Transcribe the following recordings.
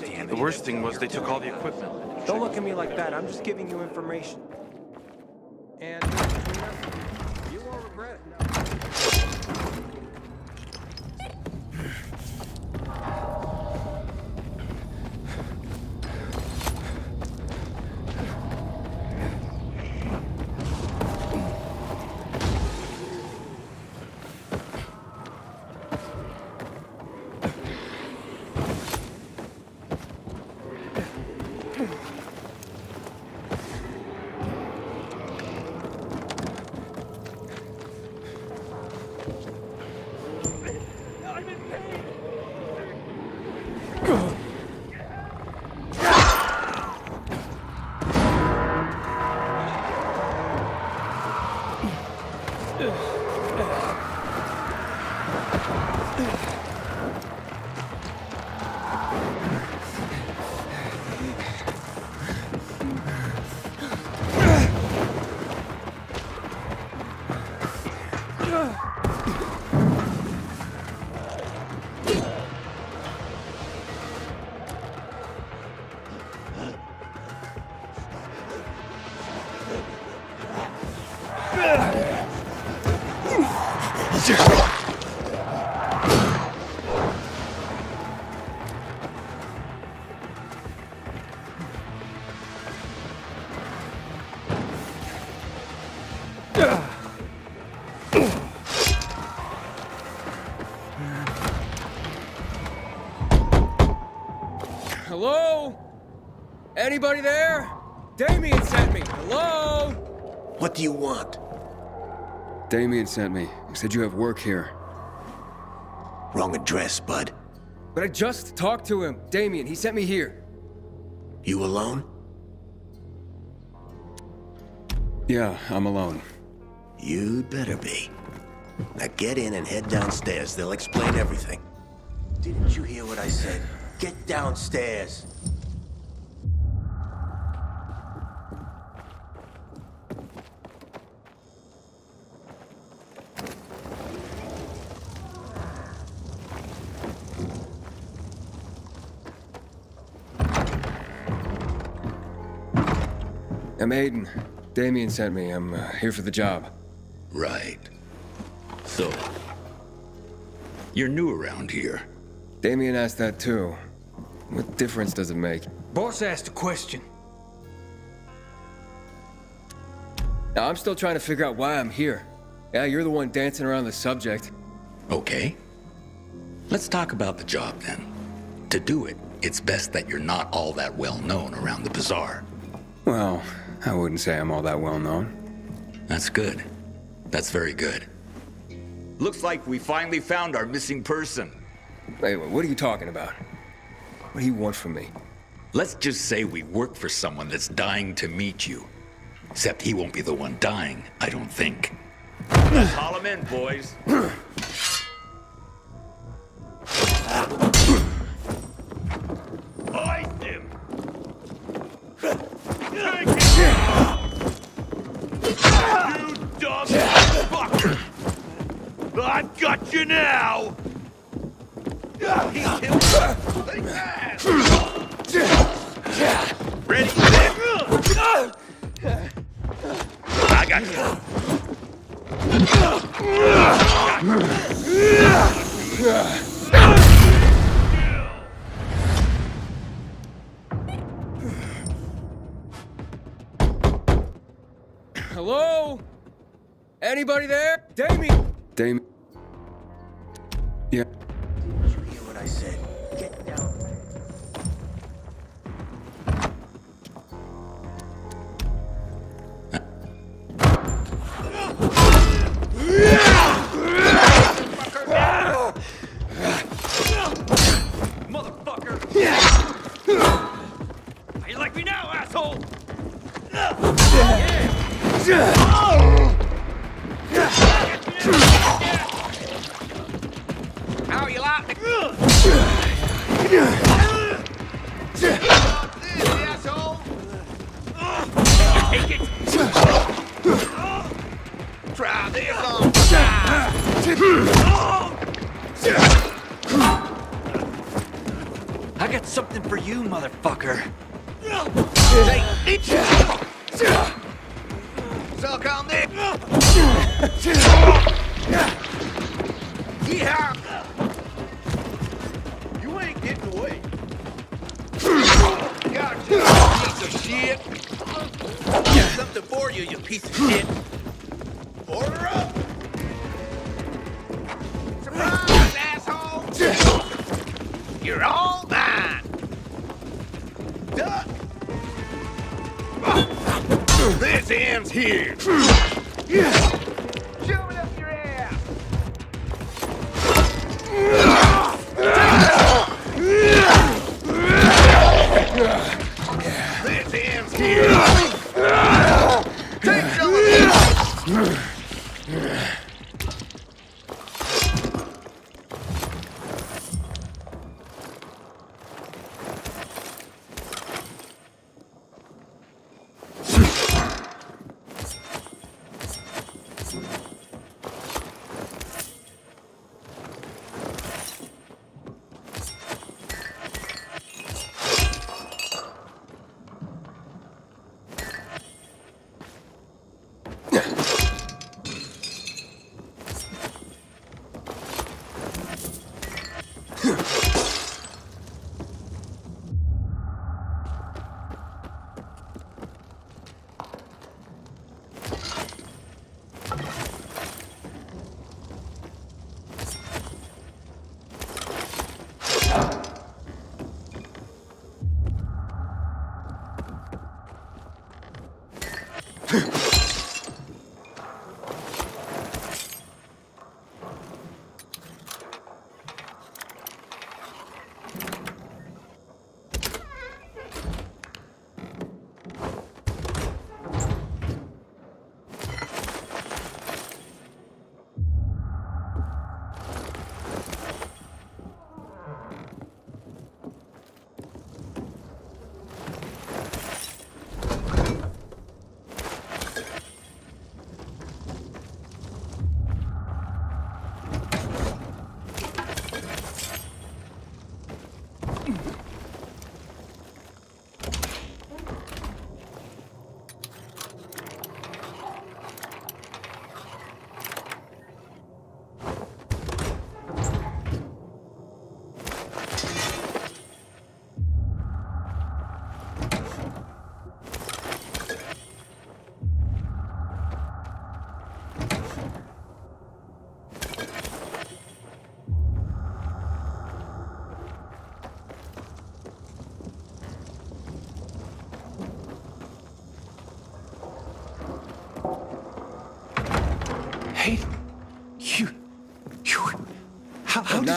The worst thing was they took all the equipment. Don't look at me like that. I'm just giving you information. And Hello? Anybody there? Damien sent me. Hello? What do you want? Damien sent me. He said you have work here. Wrong address, bud. But I just talked to him. Damien, he sent me here. You alone? Yeah, I'm alone. You'd better be. Now get in and head downstairs. They'll explain everything. Didn't you hear what I said? Get downstairs. I'm Aiden. Damien sent me. I'm uh, here for the job. Right. So, you're new around here. Damien asked that too. What difference does it make? Boss asked a question. Now, I'm still trying to figure out why I'm here. Yeah, you're the one dancing around the subject. Okay. Let's talk about the job then. To do it, it's best that you're not all that well known around the bazaar. Well, I wouldn't say I'm all that well known. That's good. That's very good. Looks like we finally found our missing person. Wait, wait, what are you talking about? What do you want from me? Let's just say we work for someone that's dying to meet you. Except he won't be the one dying, I don't think. Haul him in, boys. I've got you now! He killed Hello? Anybody there? Damien! Damien. Yeah. Ends here.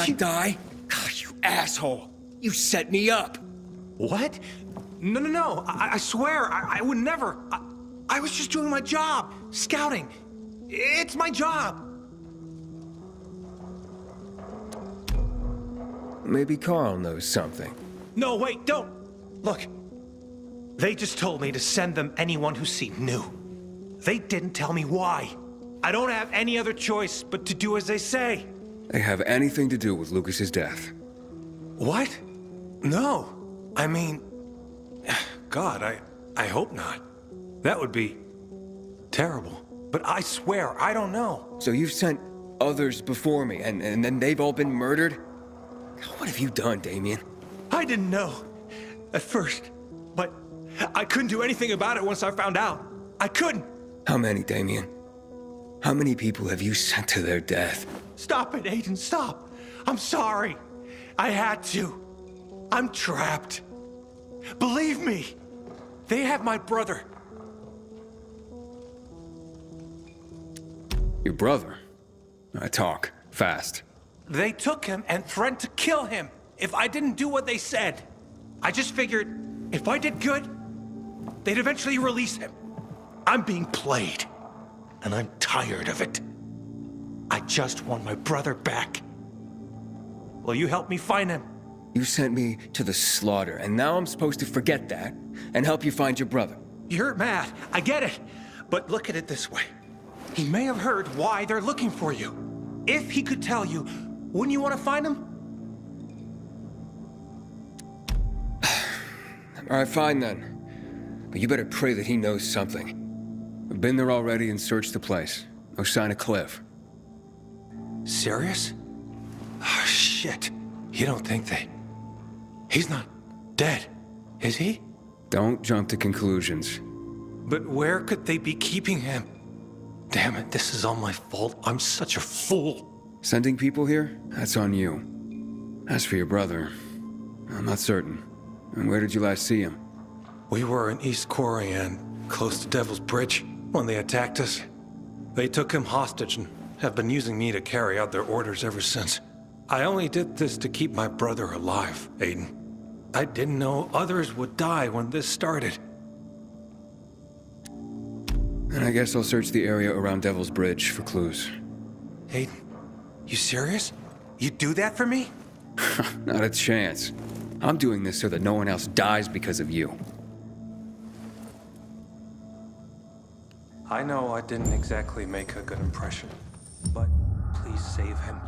Not you? die? God, you asshole! You set me up! What? No, no, no. I, I swear, I, I would never. I, I was just doing my job, scouting. It's my job. Maybe Carl knows something. No, wait, don't. Look, they just told me to send them anyone who seemed new. They didn't tell me why. I don't have any other choice but to do as they say. They have anything to do with Lucas's death. What? No. I mean, God, I, I hope not. That would be terrible. But I swear, I don't know. So you've sent others before me, and, and then they've all been murdered? What have you done, Damien? I didn't know at first, but I couldn't do anything about it once I found out. I couldn't. How many, Damien? How many people have you sent to their death? Stop it, Aiden, stop. I'm sorry. I had to. I'm trapped. Believe me, they have my brother. Your brother? I talk fast. They took him and threatened to kill him if I didn't do what they said. I just figured if I did good, they'd eventually release him. I'm being played, and I'm tired of it. I just want my brother back. Will you help me find him? You sent me to the slaughter, and now I'm supposed to forget that and help you find your brother. You're mad. I get it. But look at it this way. He may have heard why they're looking for you. If he could tell you, wouldn't you want to find him? All right, fine then. But you better pray that he knows something. We've been there already and searched the place. No sign of Cliff. Serious? Oh, shit. You don't think they... He's not dead, is he? Don't jump to conclusions. But where could they be keeping him? Damn it, this is all my fault. I'm such a fool. Sending people here? That's on you. As for your brother, I'm not certain. And where did you last see him? We were in East Quarian, close to Devil's Bridge, when they attacked us. They took him hostage and have been using me to carry out their orders ever since. I only did this to keep my brother alive, Aiden. I didn't know others would die when this started. And I guess I'll search the area around Devil's Bridge for clues. Aiden, you serious? You do that for me? Not a chance. I'm doing this so that no one else dies because of you. I know I didn't exactly make a good impression, but please save him.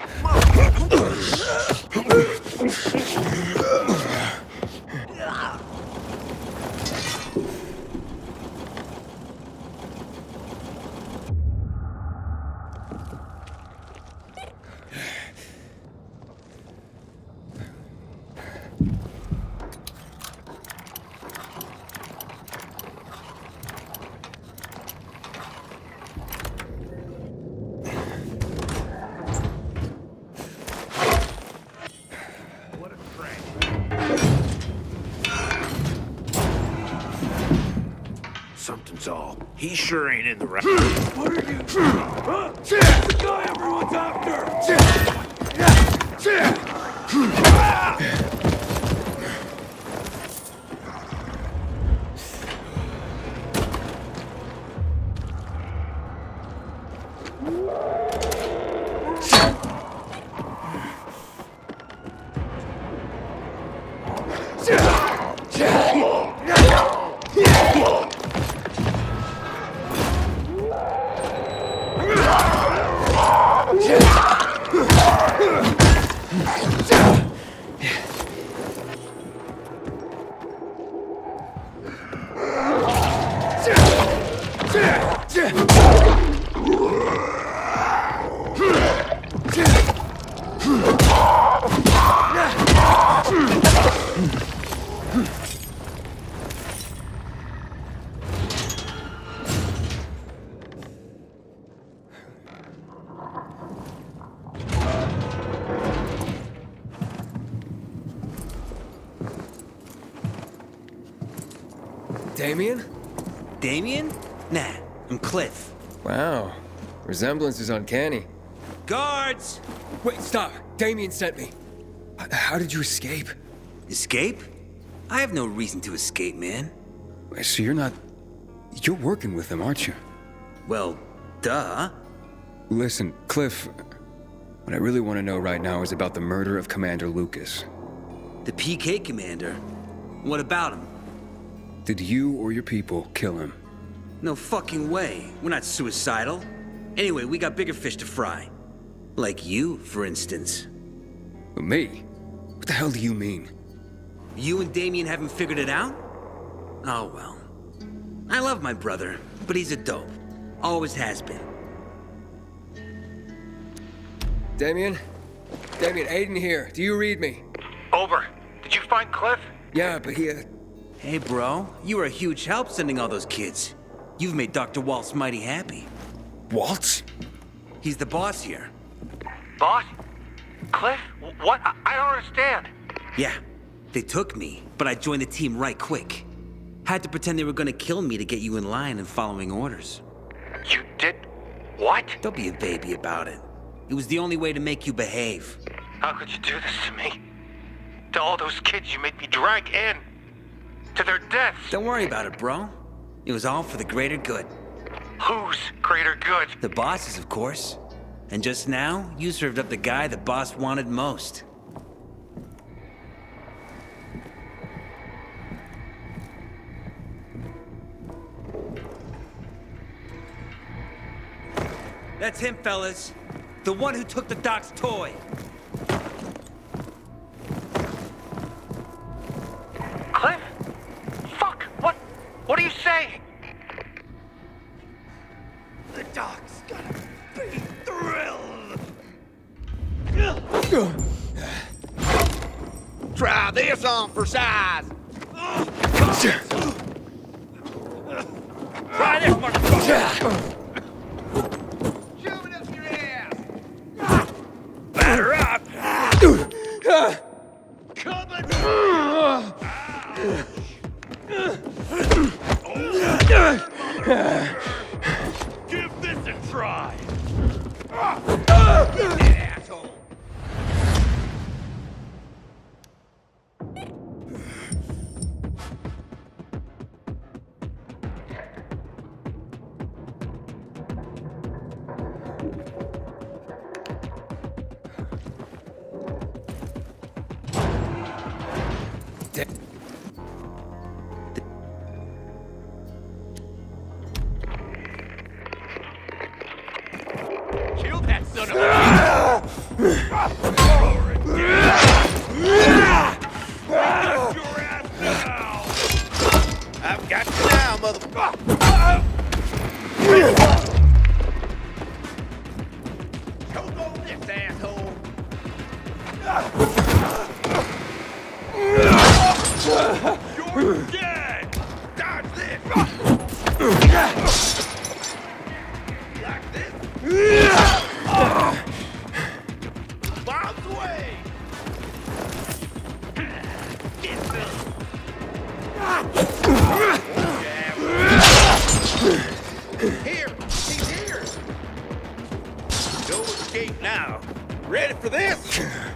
I don't like the dump. I'm always afraid someone's lurking out there. What a prank. Something's off. He sure ain't in the right. Damien? Damien? Nah, I'm Cliff. Wow. Resemblance is uncanny. Guards! Wait, stop! Damien sent me. How did you escape? Escape? I have no reason to escape, man. So you're not. You're working with them, aren't you? Well, duh. Listen, Cliff. What I really want to know right now is about the murder of Commander Lucas. The PK commander. What about him? Did you or your people kill him? No fucking way. We're not suicidal. Anyway, we got bigger fish to fry. Like you, for instance. Me? What the hell do you mean? You and Damien haven't figured it out? Oh well. I love my brother, but he's a dope. Always has been. Damien? Damien, Aiden here. Do you read me? Over. Did you find Cliff? Yeah, but he. Uh, Hey, bro, you were a huge help sending all those kids. You've made Dr. Waltz mighty happy. Waltz? He's the boss here. Boss? Cliff? What? I, I don't understand. Yeah, they took me, but I joined the team right quick. Had to pretend they were gonna kill me to get you in line and following orders. You did. What? Don't be a baby about it. It was the only way to make you behave. How could you do this to me? To all those kids you made me drag in. To their deaths. Don't worry about it, bro. It was all for the greater good. Whose greater good? The boss's, of course. And just now, you served up the guy the boss wanted most. That's him, fellas. The one who took the doc's toy. For size. For this?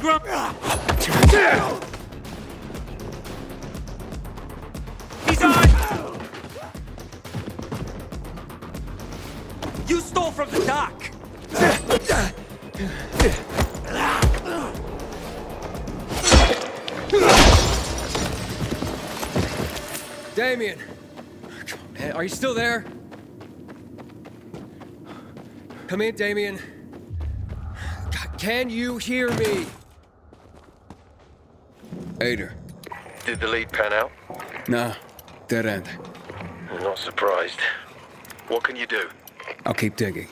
Pilgrim! He's on! You stole from the doc! Damien! Are you still there? Come in, Damien. Can you hear me? Ader. Did the lead pan out? Nah, dead end. I'm not surprised. What can you do? I'll keep digging.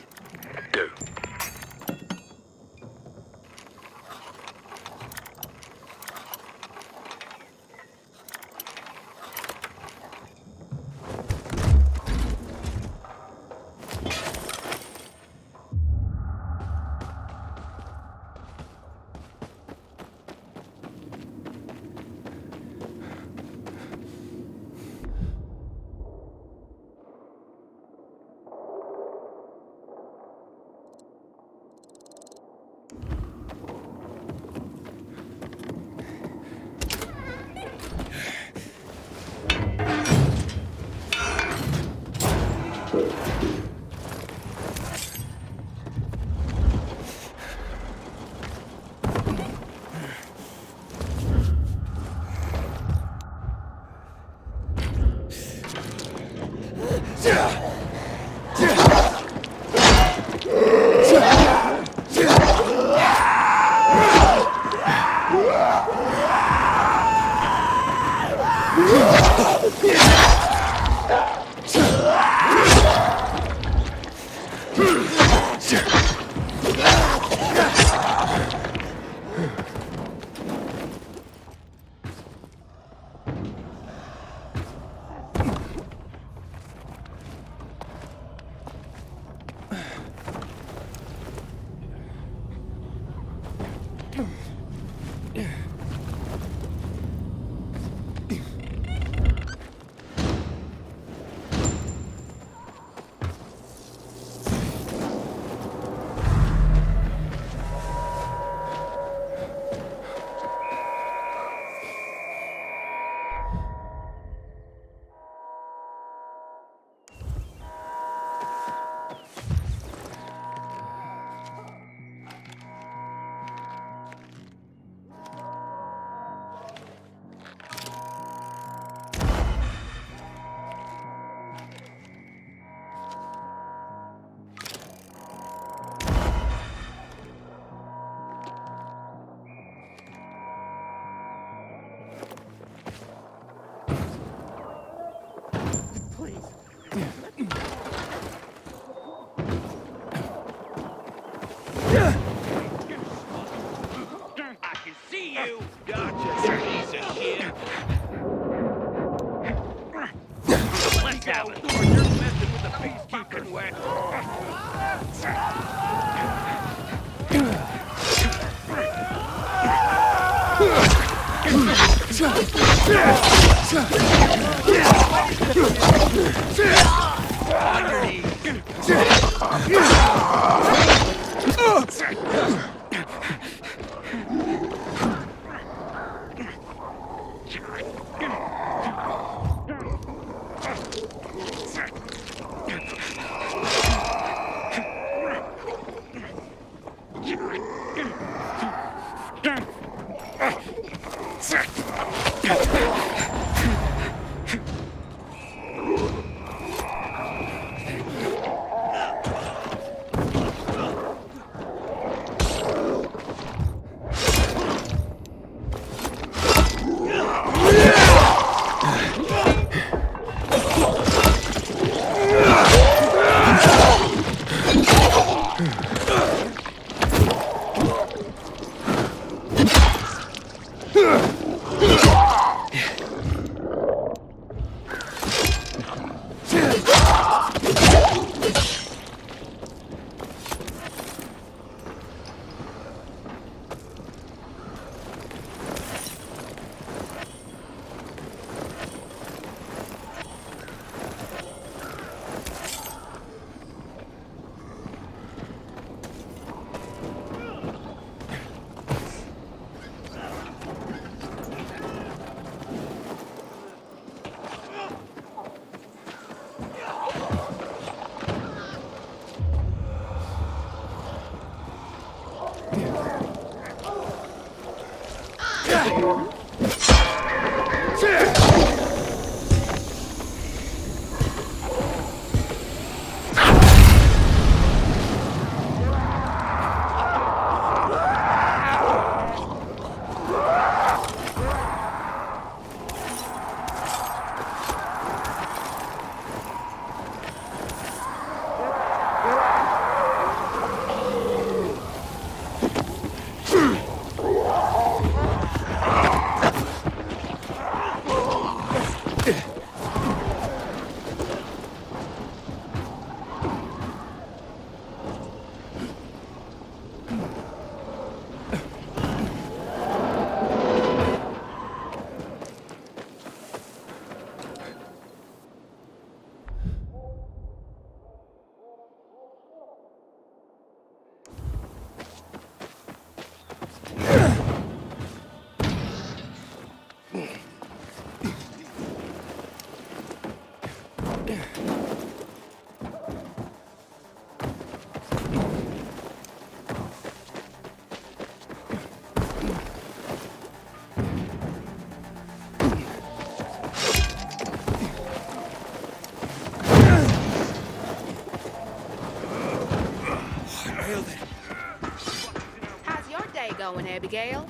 Going, Abigail?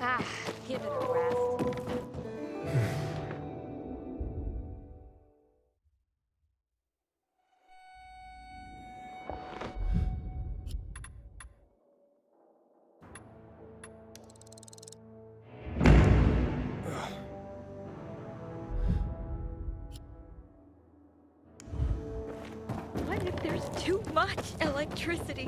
Ah, give it a rest. What if there's too much electricity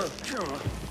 Inhibitor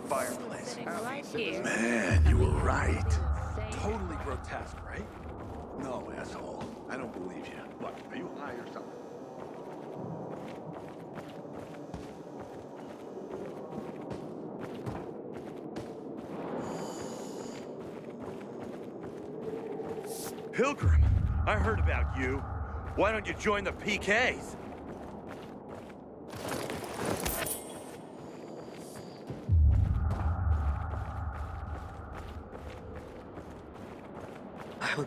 rug in front of his fireplace. Sitting right. Man, you were right. Totally grotesque, right? No, asshole. I don't believe you. What, are you high or something? Pilgrim, I heard about you. Why don't you join the PKs?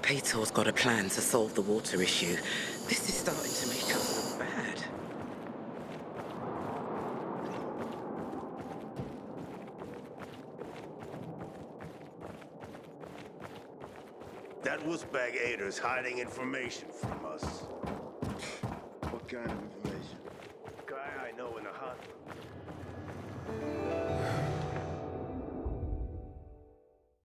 I hope Aitor's got a plan to solve the water issue. This is starting to make us look bad. That Wussbag Aitor's hiding information from us. What kind of